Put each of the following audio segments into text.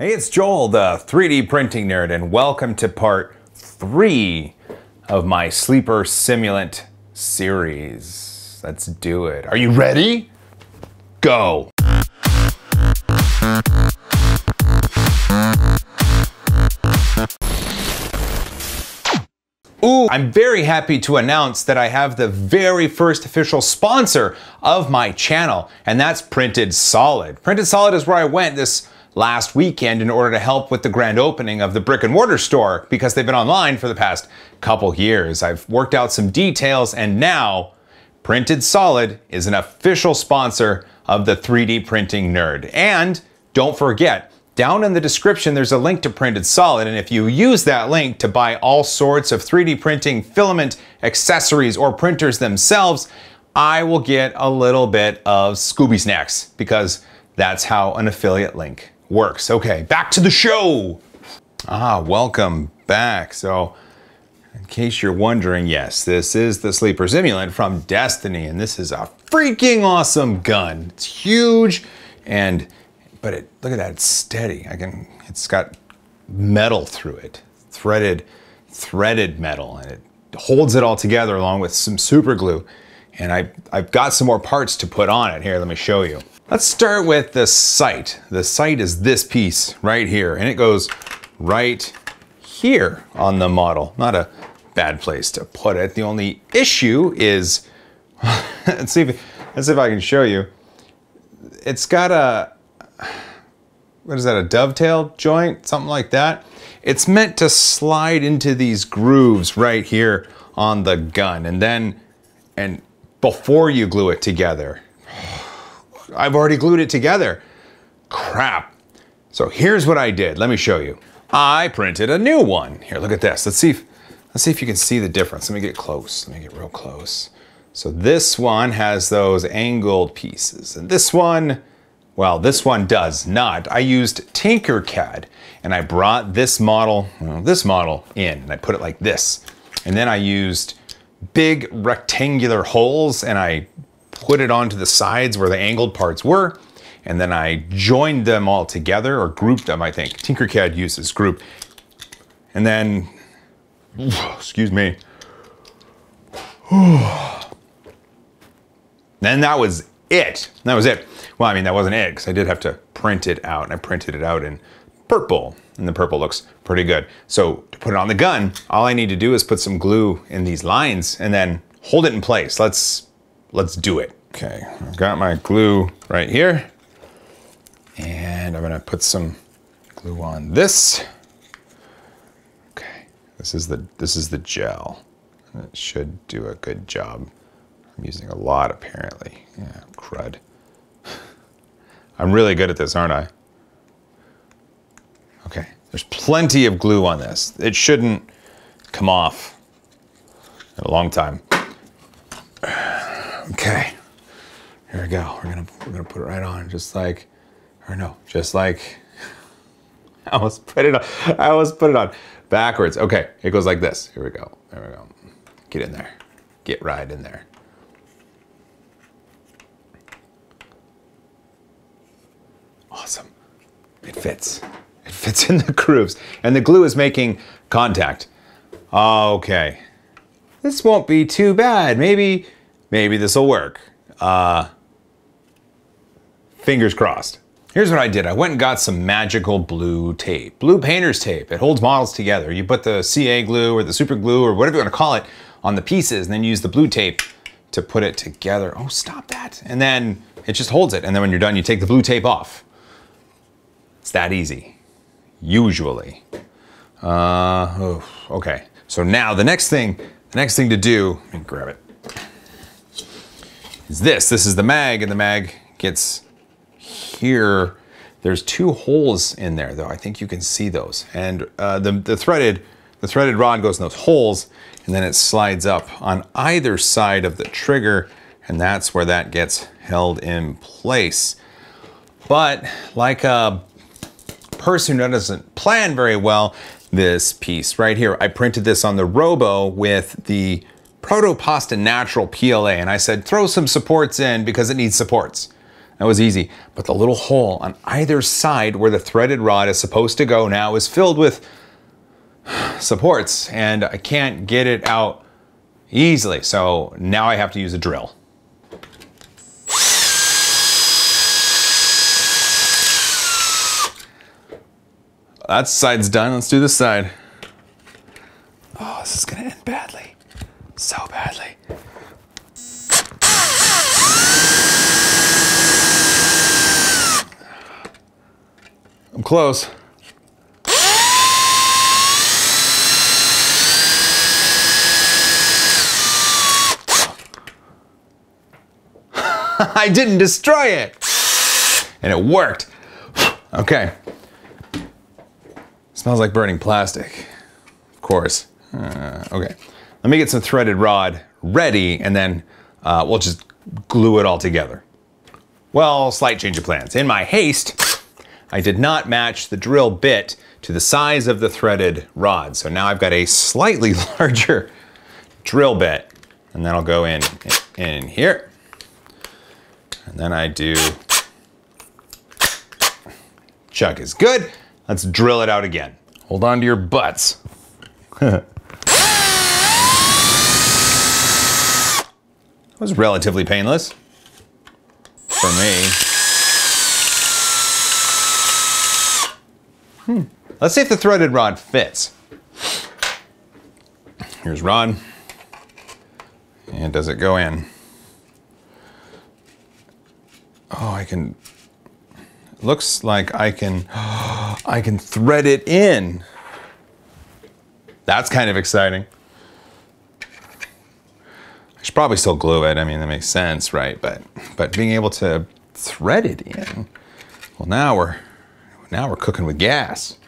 Hey, it's Joel, the 3D printing nerd, and welcome to part three of my Sleeper Simulant series. Let's do it. Are you ready? Go. Ooh, I'm very happy to announce that I have the very first official sponsor of my channel, and that's Printed Solid. Printed Solid is where I went this last weekend in order to help with the grand opening of the brick and mortar store because they've been online for the past couple years. I've worked out some details and now Printed Solid is an official sponsor of the 3D printing nerd. And don't forget, down in the description, there's a link to Printed Solid, and if you use that link to buy all sorts of 3D printing filament accessories or printers themselves, I will get a little bit of Scooby Snacks because that's how an affiliate link works. Okay, back to the show. Ah, welcome back. So, in case you're wondering, yes, this is the Sleeper Simulant from Destiny, and this is a freaking awesome gun. It's huge and but it, look at that, it's steady. I can, it's got metal through it, threaded, threaded metal, and it holds it all together along with some super glue. And I, I've got some more parts to put on it. Here, let me show you. Let's start with the sight. The sight is this piece right here, and it goes right here on the model. Not a bad place to put it. The only issue is, let's see if, let's see if I can show you. It's got a, what is that, a dovetail joint, something like that. It's meant to slide into these grooves right here on the gun and then, and before you glue it together. I've already glued it together. Crap. So here's what I did. Let me show you. I printed a new one. Here, look at this. Let's see if, let's see if you can see the difference. Let me get close. Let me get real close. So this one has those angled pieces and this one well, this one does not. I used Tinkercad and I brought this model, well, this model in and I put it like this. And then I used big rectangular holes and I put it onto the sides where the angled parts were. And then I joined them all together or grouped them, I think. Tinkercad uses group. And then, excuse me. then that was it. That was it. Well, I mean, that wasn't it because I did have to print it out and I printed it out in purple and the purple looks pretty good. So to put it on the gun, all I need to do is put some glue in these lines and then hold it in place. Let's, let's do it. Okay, I've got my glue right here and I'm gonna put some glue on this. Okay, this is the, this is the gel. It should do a good job. I'm using a lot apparently. Yeah, crud. I'm really good at this, aren't I? Okay, there's plenty of glue on this. It shouldn't come off in a long time. Okay, here we go. We're gonna we're gonna put it right on, just like, or no, just like. I almost put it on. I almost put it on backwards. Okay, it goes like this. Here we go. There we go. Get in there. Get right in there. Awesome. It fits. It fits in the grooves. And the glue is making contact. Okay. This won't be too bad. Maybe, maybe this will work. Uh, fingers crossed. Here's what I did. I went and got some magical blue tape. Blue painter's tape. It holds models together. You put the CA glue or the super glue or whatever you want to call it on the pieces and then use the blue tape to put it together. Oh, stop that. And then it just holds it. And then when you're done, you take the blue tape off. It's that easy, usually. Uh, oh, okay, so now the next thing, the next thing to do, me grab it, is this. This is the mag, and the mag gets here. There's two holes in there, though. I think you can see those. And uh, the, the threaded, the threaded rod goes in those holes, and then it slides up on either side of the trigger, and that's where that gets held in place. But like a person who doesn't plan very well, this piece right here, I printed this on the Robo with the Proto-pasta Natural PLA, and I said, throw some supports in because it needs supports. That was easy. But the little hole on either side where the threaded rod is supposed to go now is filled with supports and I can't get it out easily. So now I have to use a drill. That side's done. Let's do this side. Oh, this is gonna end badly. So badly. I'm close. I didn't destroy it. And it worked. Okay. Smells like burning plastic. Of course. Uh, okay. Let me get some threaded rod ready and then uh, we'll just glue it all together. Well, slight change of plans. In my haste, I did not match the drill bit to the size of the threaded rod. So now I've got a slightly larger drill bit and then I'll go in, in, in here. And then I do, chuck is good. Let's drill it out again. Hold on to your butts. was relatively painless for me. Hmm. Let's see if the threaded rod fits. Here's rod. And does it go in? Oh, I can, looks like I can, I can thread it in. That's kind of exciting. I should probably still glue it. I mean, that makes sense, right? But, but being able to thread it in, well, now we're, now we're cooking with gas.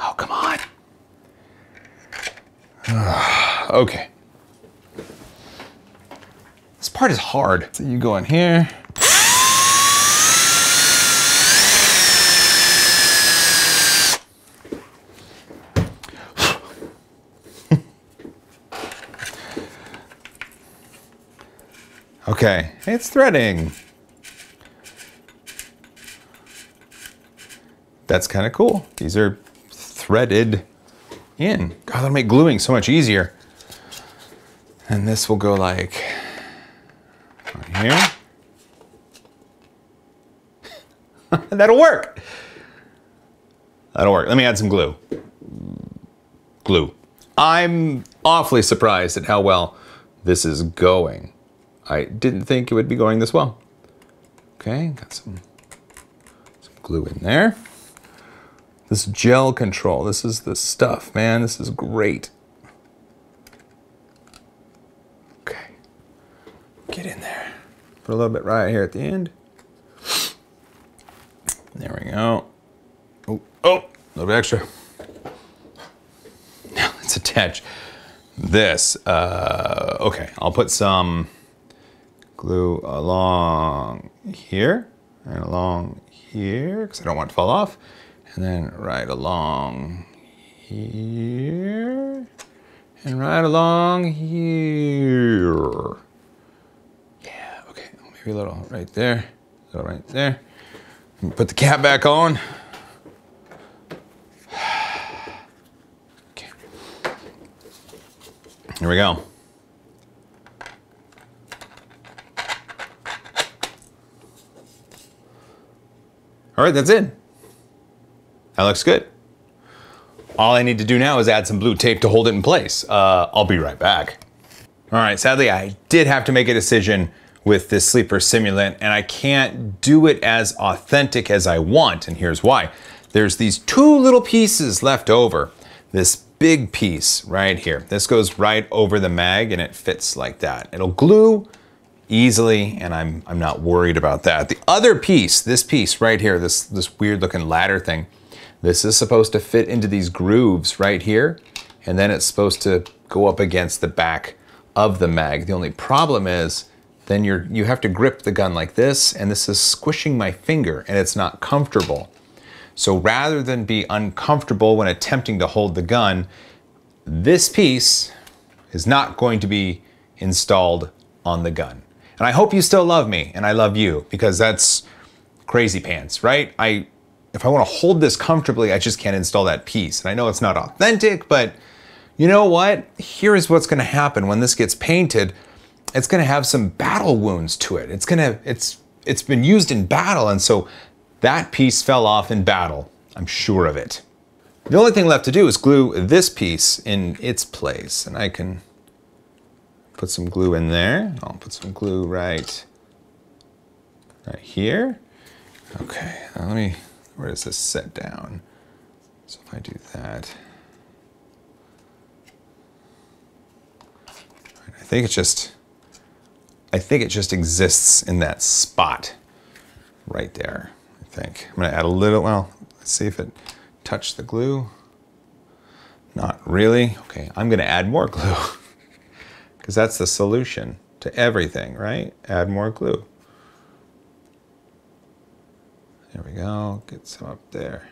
Oh, come on. okay. This part is hard. So you go in here. Okay, it's threading. That's kind of cool. These are threaded in. God, that'll make gluing so much easier. And this will go like right here. That'll work. That'll work. Let me add some glue. Glue. I'm awfully surprised at how well this is going. I didn't think it would be going this well. Okay, got some, some glue in there. This gel control, this is the stuff, man. This is great. Okay, get in there. Put a little bit right here at the end. There we go. Oh, oh, a little bit extra. Now let's attach this. Uh, okay, I'll put some glue along here and along here because I don't want it to fall off. And then right along here and right along here. Yeah, okay, maybe a little right there, a little right there. Put the cap back on. Okay. Here we go. All right, that's it. That looks good. All I need to do now is add some blue tape to hold it in place. Uh, I'll be right back. All right, sadly, I did have to make a decision with this sleeper simulant, and I can't do it as authentic as I want, and here's why. There's these two little pieces left over. This big piece right here. This goes right over the mag, and it fits like that. It'll glue easily, and I'm, I'm not worried about that. The other piece, this piece right here, this, this weird looking ladder thing, this is supposed to fit into these grooves right here, and then it's supposed to go up against the back of the mag. The only problem is then you're, you have to grip the gun like this, and this is squishing my finger, and it's not comfortable. So rather than be uncomfortable when attempting to hold the gun, this piece is not going to be installed on the gun. And I hope you still love me and I love you because that's crazy pants, right? I if I want to hold this comfortably, I just can't install that piece. And I know it's not authentic, but you know what? Here's what's going to happen when this gets painted. It's going to have some battle wounds to it. It's going to it's it's been used in battle and so that piece fell off in battle. I'm sure of it. The only thing left to do is glue this piece in its place and I can put some glue in there. I'll put some glue right right here. Okay, now let me, where does this set down? So if I do that, I think it just, I think it just exists in that spot right there, I think. I'm gonna add a little, well, let's see if it touched the glue. Not really. Okay, I'm gonna add more glue because that's the solution to everything, right? Add more glue. There we go. Get some up there.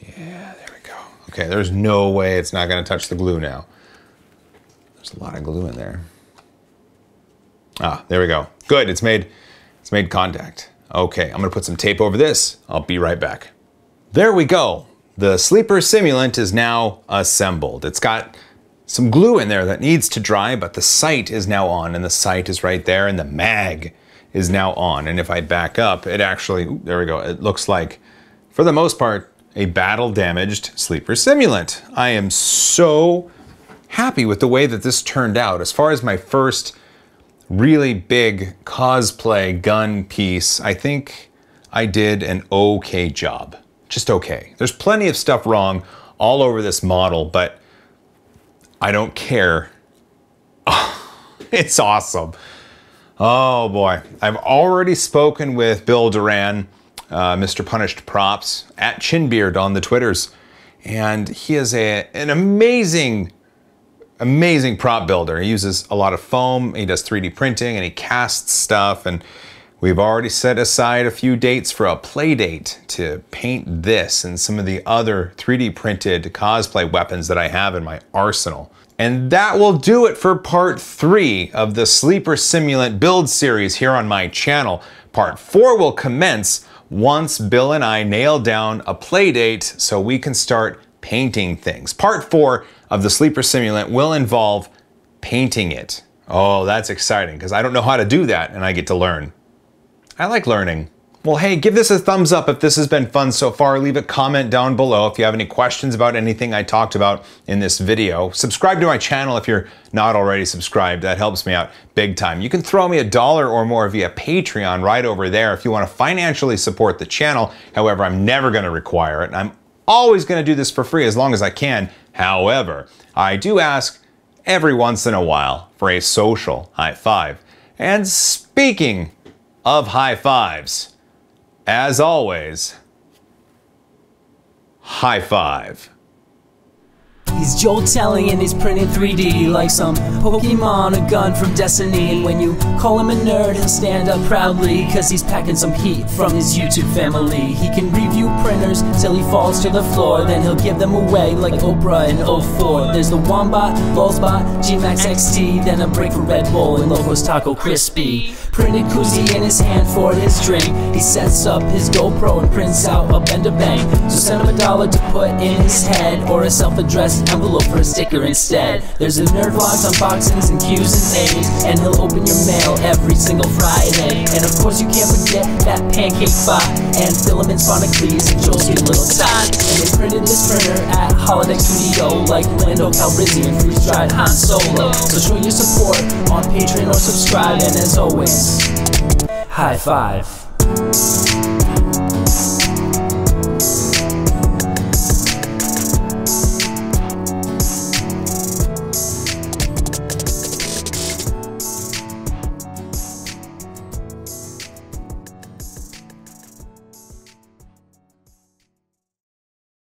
Yeah, there we go. Okay, there's no way it's not going to touch the glue now. There's a lot of glue in there. Ah, there we go. Good, it's made, it's made contact. Okay, I'm gonna put some tape over this. I'll be right back. There we go. The sleeper simulant is now assembled. It's got some glue in there that needs to dry, but the sight is now on and the sight is right there and the mag is now on. And if I back up, it actually, ooh, there we go. It looks like, for the most part, a battle damaged sleeper simulant. I am so happy with the way that this turned out. As far as my first really big cosplay gun piece, I think I did an okay job. Just okay. There's plenty of stuff wrong all over this model, but I don't care. it's awesome. Oh boy, I've already spoken with Bill Doran, uh, Mr. Punished Props, at Chinbeard on the Twitters, and he is a, an amazing, amazing prop builder. He uses a lot of foam, he does 3D printing, and he casts stuff, and we've already set aside a few dates for a play date to paint this and some of the other 3D printed cosplay weapons that I have in my arsenal. And that will do it for part three of the Sleeper Simulant build series here on my channel. Part four will commence once Bill and I nail down a play date so we can start painting things. Part four of the Sleeper Simulant will involve painting it. Oh, that's exciting because I don't know how to do that and I get to learn. I like learning. Well, hey, give this a thumbs up if this has been fun so far. Leave a comment down below if you have any questions about anything I talked about in this video. Subscribe to my channel if you're not already subscribed. That helps me out big time. You can throw me a dollar or more via Patreon right over there if you want to financially support the channel. However, I'm never going to require it. I'm always going to do this for free as long as I can. However, I do ask every once in a while for a social high five. And speaking of high fives, as always, high five. He's Joel Telling and he's printed 3D like some Pokemon, a gun from Destiny. And when you call him a nerd, he'll stand up proudly, cause he's packing some heat from his YouTube family. He can review printers till he falls to the floor, then he'll give them away like Oprah in 04. There's the Wombat, Lulzbot, G-Max XT, then a break for Red Bull and Locos Taco Crispy. Printed koozie in his hand for his drink. He sets up his GoPro and prints out a bender bang. So send him a dollar to put in his head or a self-addressed envelope for a sticker instead. There's a nerd vlogs, unboxings, and Q's and A's, and he'll open your mail every single Friday. And of course, you can't forget that pancake bot and filaments Bonacles and Joel's a little Todd. And they printed this printer at Holodeck Studio like Lando Calrissian freeze dried Han Solo. So show your support on Patreon or subscribe, and as always, high five.